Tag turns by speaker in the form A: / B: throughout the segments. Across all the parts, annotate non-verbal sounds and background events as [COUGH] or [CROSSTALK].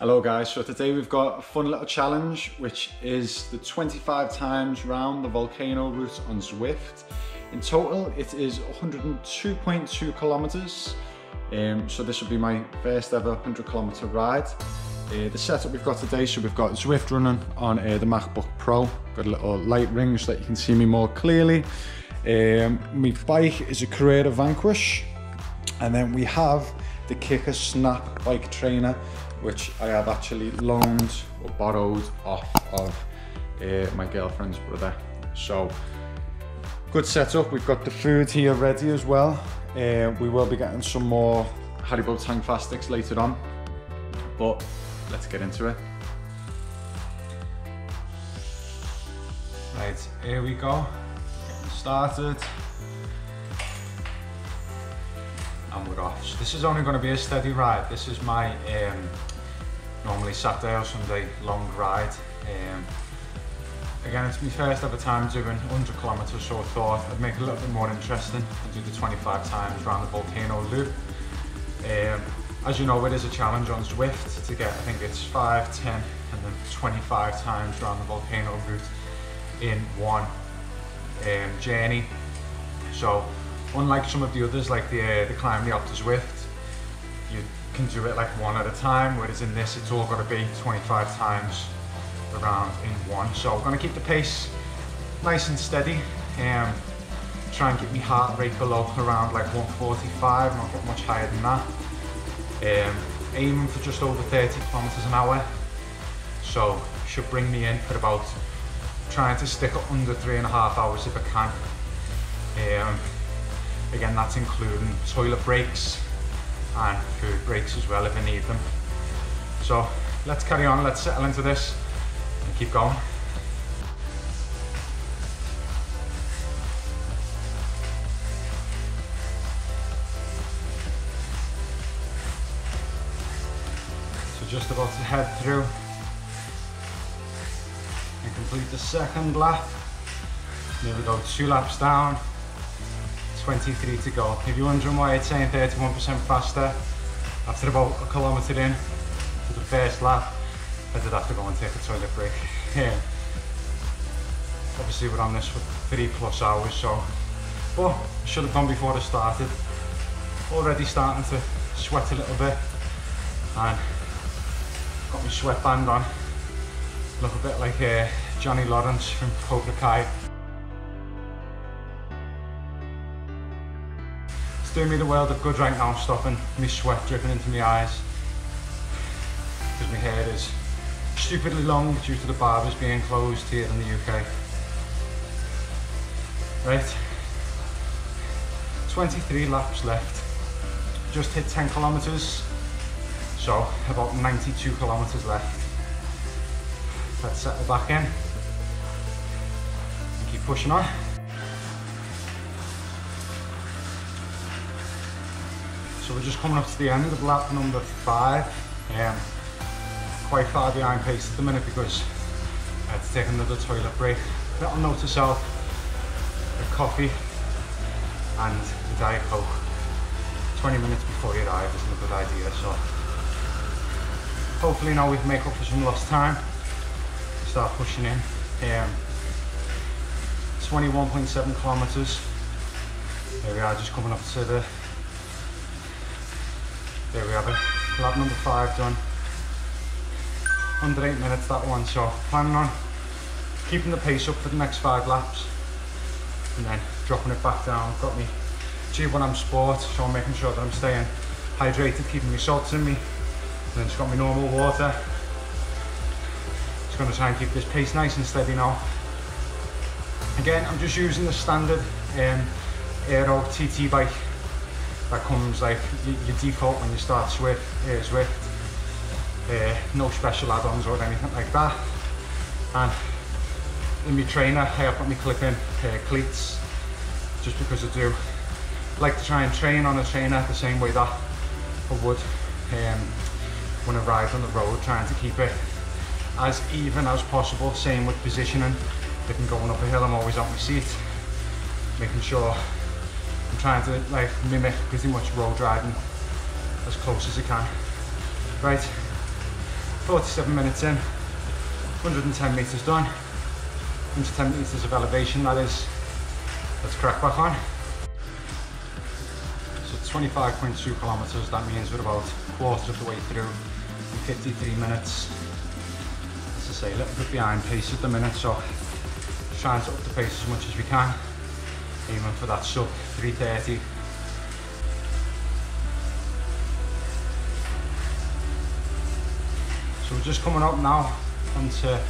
A: Hello guys, so today we've got a fun little challenge which is the 25 times round the volcano route on Zwift. In total it is 102.2 kilometers, um, so this will be my first ever 100 kilometer ride. Uh, the setup we've got today, so we've got Zwift running on uh, the MacBook Pro, got a little light ring so that you can see me more clearly. Um, my bike is a Carrera Vanquish, and then we have the Kickr Snap bike trainer, which I have actually loaned or borrowed off of uh, my girlfriend's brother. So, good setup. We've got the food here ready as well. Uh, we will be getting some more Haribo Tangfastics later on, but let's get into it. Right, here we go. Getting started. And we're off. So this is only going to be a steady ride. This is my um, normally Saturday or Sunday long ride. Um, again, it's my first ever time doing 100 kilometers, so I thought I'd make it a little bit more interesting and do the 25 times around the volcano loop. Um, as you know, it is a challenge on Zwift to get, I think it's 5, 10, and then 25 times around the volcano route in one um, journey. So, unlike some of the others, like the, uh, the Climb the Alpe du Zwift, you can do it like one at a time, whereas in this, it's all got to be 25 times around in one. So, I'm going to keep the pace nice and steady. and try and get my heart rate below around like 145, not get much higher than that. Um, aiming for just over 30 kilometers an hour. So should bring me in for about trying to stick under three and a half hours if I can. Um, again, that's including toilet breaks and food breaks as well if I need them. So let's carry on, let's settle into this and keep going. So just about to head through and complete the second lap. There we go, two laps down, 23 to go. If you're wondering why it's saying 31% faster, after about a kilometre in to the first lap, I did have to go and take a toilet break. [LAUGHS] yeah. Obviously we're on this for three plus hours, so, but I should have gone before I started. Already starting to sweat a little bit and Got my sweatband on. Look a bit like uh, Johnny Lawrence from Cobra Kai. It's doing me the world of good right now, stopping me sweat dripping into my eyes. Because my hair is stupidly long due to the barbers being closed here in the UK. Right, 23 laps left. Just hit 10 kilometres so about 92 kilometres left. Let's settle back in and keep pushing on. So we're just coming up to the end of lap number five. Um, quite far behind pace at the minute because I had to take another toilet break. Little note to self, a coffee and a Diet Coke. 20 minutes before you arrive isn't a good idea, so hopefully now we can make up for some lost time start pushing in um, 21.7 kilometers there we are just coming up to the there we have it. Lap number five done. Under eight minutes that one so planning on. Keeping the pace up for the next five laps. And then dropping it back down. Got me. G1M Sport. So I'm making sure that I'm staying hydrated keeping my salts in me. And then just got my normal water. Just going to try and keep this pace nice and steady now. Again, I'm just using the standard um, Aero TT bike that comes like your default when you start Zwift. Uh, Zwift. Uh, no special add-ons or anything like that. And in my trainer, I got my clip-in uh, cleats just because I do like to try and train on a trainer the same way that I would um, when I ride on the road, trying to keep it as even as possible. Same with positioning. If I'm going up a hill, I'm always on my seat, making sure Trying to like mimic pretty much road riding as close as I can. Right, 47 minutes in, 110 metres done, 110 metres of elevation that is. Let's crack back on. So 25.2 kilometres, that means we're about quarter of the way through in 53 minutes. As I say, a little bit behind pace at the minute, so trying to up the pace as much as we can, aiming for that sub 330 So we're just coming up now onto the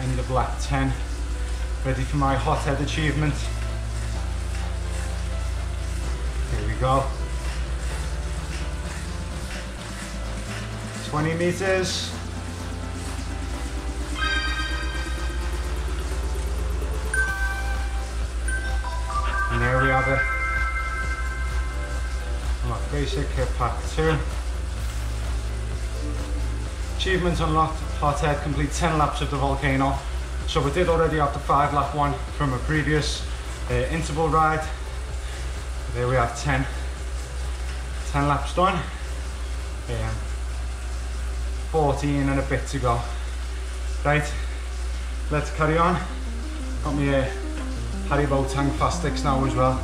A: end of lap 10, ready for my hot head achievement. Here we go. 20 meters. There we have it. My basic hip pack two. Achievement unlocked, hot head, complete 10 laps of the volcano. So we did already have the five lap one from a previous uh, interval ride. There we have 10, 10 laps done. Um, 14 and a bit to go. Right, let's carry on. Got me a Harry Boateng Tang Fastics now as well,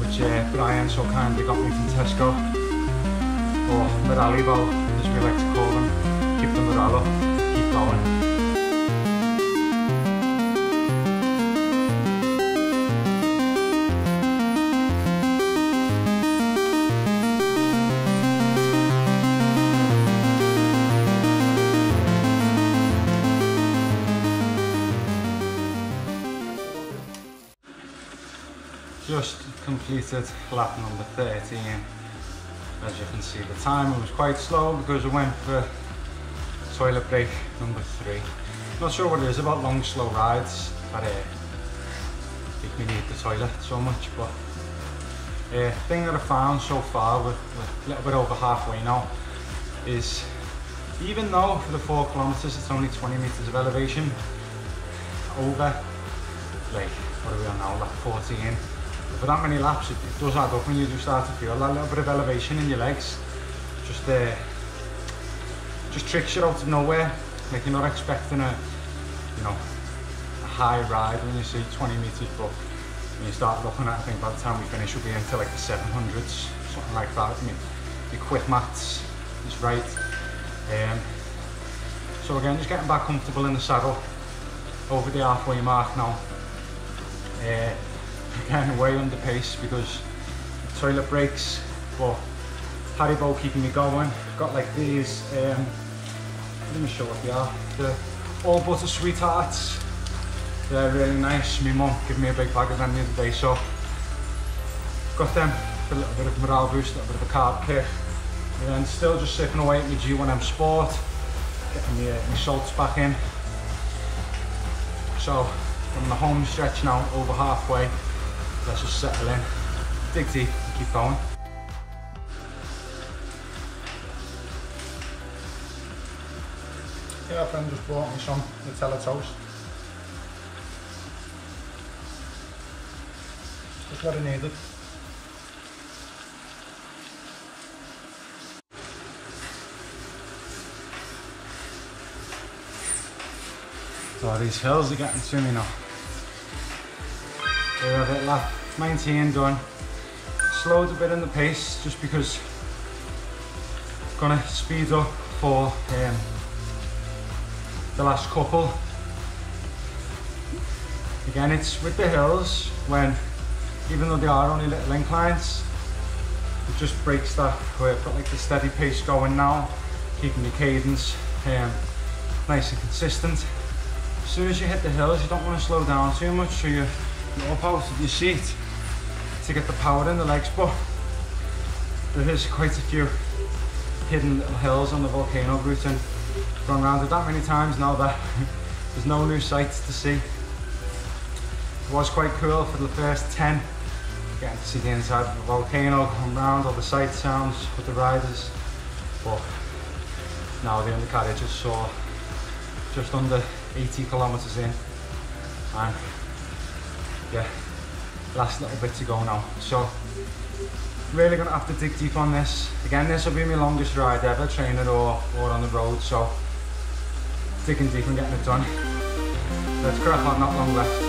A: which uh, Brian so kindly got me from Tesco. Or oh, Morali Ball, as we like to call them. Keep the morale up, keep going. Completed lap number 13 as you can see the time was quite slow because I went for toilet break number three. Not sure what it is about long, slow rides that uh, make me need the toilet so much, but uh, thing that I found so far, we're a little bit over halfway now, is even though for the four kilometers it's only 20 meters of elevation, over, like, what are we on now, like 14, for that many laps it, it does add up when you do start to feel that little bit of elevation in your legs. Just uh, just tricks you out of nowhere. Like you're not expecting a, you know, a high ride when you see 20 meters, but when you start looking at, I think by the time we finish, we'll be into like the 700s, something like that. I mean, your quick maths is right. Um, so again, just getting back comfortable in the saddle, over the halfway mark now. Uh, again, way under pace because toilet breaks, but Haribo keeping me going. Got like these um, let me show what they are. The all butter sweethearts. They're really nice. My mum gave me a big bag of them the other day, so got them for a little bit of morale boost, a little bit of a carb kick. And then still just sipping away at my G1M Sport, getting my, my salts back in. So from the home stretch now, over halfway, let's just settle in, dig deep and keep going. Yeah, our friend just bought me some Nutella toast. Just what I needed. So these hills are getting to me now. There have it, lap 19 done. Slowed a bit in the pace just because gonna speed up for um, the last couple. Again, it's with the hills when, even though they are only little inclines, it just breaks that where I've got like the steady pace going now, keeping the cadence um, nice and consistent. As soon as you hit the hills, you don't want to slow down too much, so you're up out of your seat to get the power in the legs, but there er is quite a few hidden little hills on the volcano route and gone around. It that many times now that [LAUGHS] there's no new sights to see. It was quite cool for the first 10, getting to see the inside of the volcano, come around all the sight sounds with the riders. But now the undercarriage is so just under 80 kilometers in. And yeah last little bit to go now so really gonna have to dig deep on this. Again, this will be my longest ride ever, training or, or on the road, so digging deep and getting it done. Let's crack on, not long left.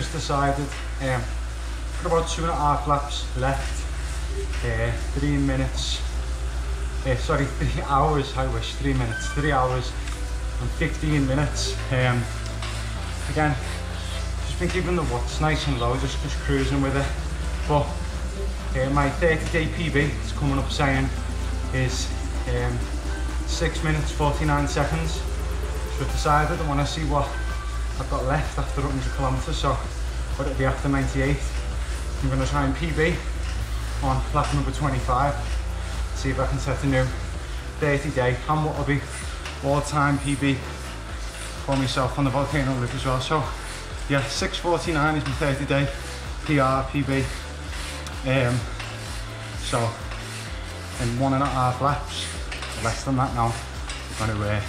A: Just decided, um, got about two and a half laps left, uh, three minutes, uh, sorry, [LAUGHS] three hours, I wish, three minutes, three hours and 15 minutes. Um, again, just been keeping the watts nice and low, just, just cruising with it. But uh, my 30 day PB is coming up saying is um, 6 minutes 49 seconds. So I've decided I want to see what I've got left after 100 kilometres, so what it'll be after 98. I'm going to try and PB on lap number 25, see if I can set a new 30 day and what will be all-time PB for myself on the volcano loop as well. So yeah, 6.49 is my 30 day PR PB. Um, so in one and a half laps, less than that now, I'm going to uh,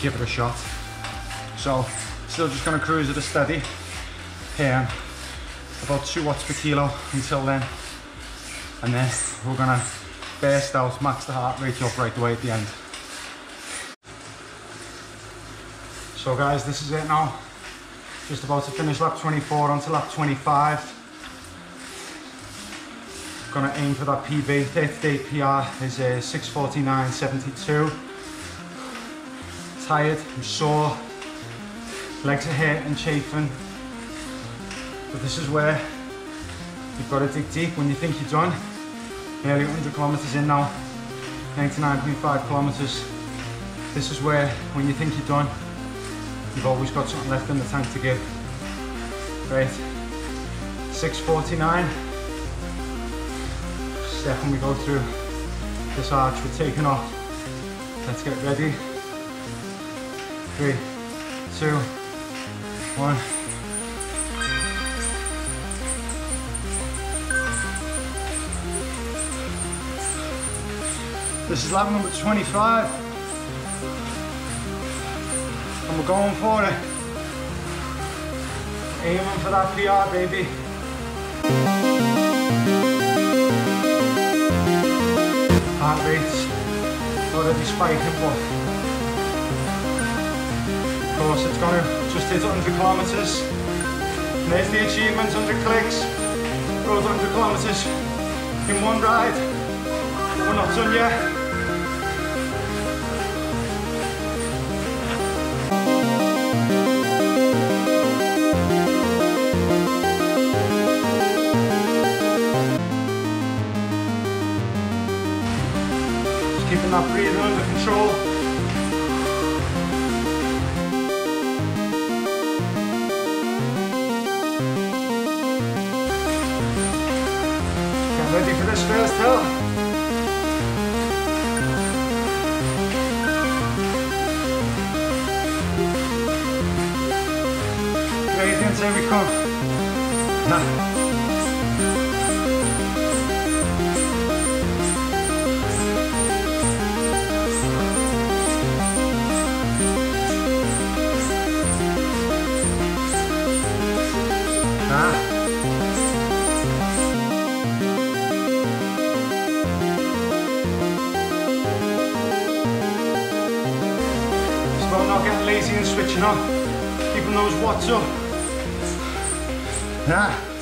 A: give it a shot. So Still just to cruise at a steady. Um, about 2 watts per kilo until then. And then we're to burst out, max the heart rate up right away at the end. So guys, this is it now. Just about to finish lap 24 onto lap 25. Gonna aim for that PB, 30 day PR is uh, 649.72. Tired, I'm sore, legs are hurt and chafing. But this is where you've got to dig deep when you think you're done. Nearly 100 kilometers in now, 99.5 kilometers. This is where, when you think you're done, you've always got something left in the tank to give. Right, 6.49. Step when we go through this arch, we're taking off. Let's get ready. Three, two, one. This is lap number 25. And we're going for it. Aiming for that PR, baby. Heart rate's already spiking, but of course it's gonna just hit 100 kilometers. There's the achievement, 100 clicks. Rode 100 kilometers in one ride. We're not done yet. Keeping that breathing under control. Radiance, here we come. lazy and switching on, keeping those watts up. Yeah.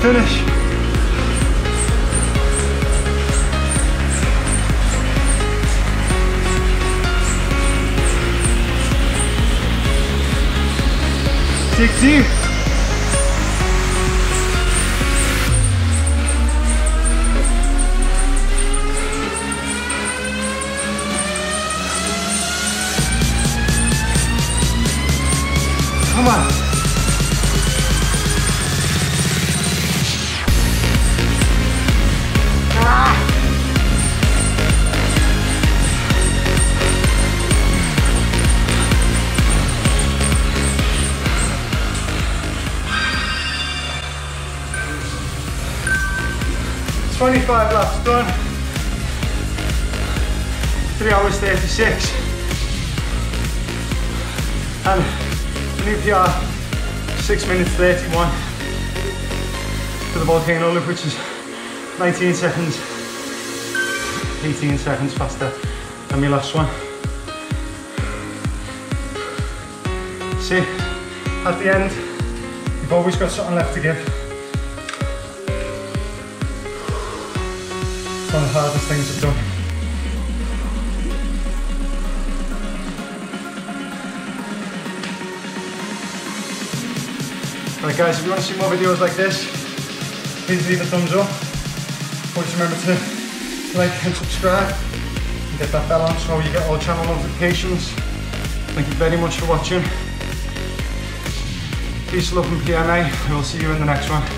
A: Finish. Take 25 laps done. 3 hours 36. And new PR, 6 minutes 31 for the volcano loop, which is 19 seconds, 18 seconds faster than my last one. See, at the end, you've always got something left to give. It's one of the hardest things I've done. Right guys, if you want to see more videos like this, please leave a thumbs up. Always remember to like and subscribe and get that bell on so you get all channel notifications. Thank you very much for watching. Peace, love and PMA, and we'll see you in the next one.